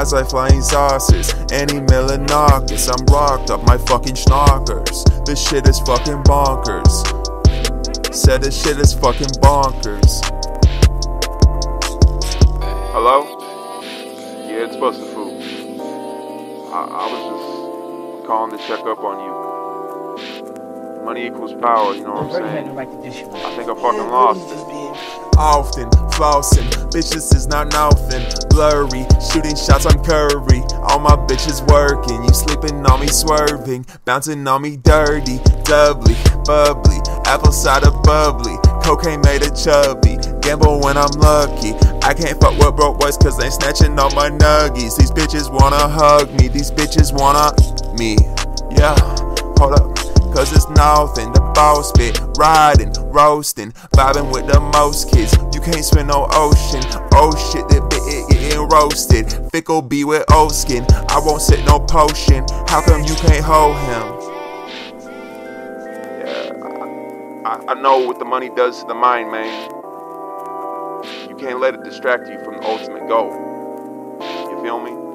eyes like flying saucers. Andy Milonakis, I'm rocked up my fucking schnockers. This shit is fucking bonkers. Said this shit is fucking bonkers. Hello? Yeah, it's Busta Foo. I, I was just calling to check up on you. Money equals power, you know what I'm saying? I think I fucking lost it. Often flossing, bitches is not nothing. Blurry, shooting shots on Curry. All my bitches working, you sleeping on me, swerving, bouncing on me, dirty, doubly, bubbly, apple cider bubbly. Cocaine made it chubby. Gamble when I'm lucky. I can't fuck with broke boys cause they snatching all my nuggies. These bitches wanna hug me. These bitches wanna me. Yeah. Cause it's nothing, the boss bit, riding, roasting, vibing with the most kids. You can't swim no ocean. Oh shit, the bit it getting roasted. Fickle be with old skin. I won't sit no potion. How come you can't hold him? I know what the money does to the mind, man. You can't let it distract you from the ultimate goal. You feel me?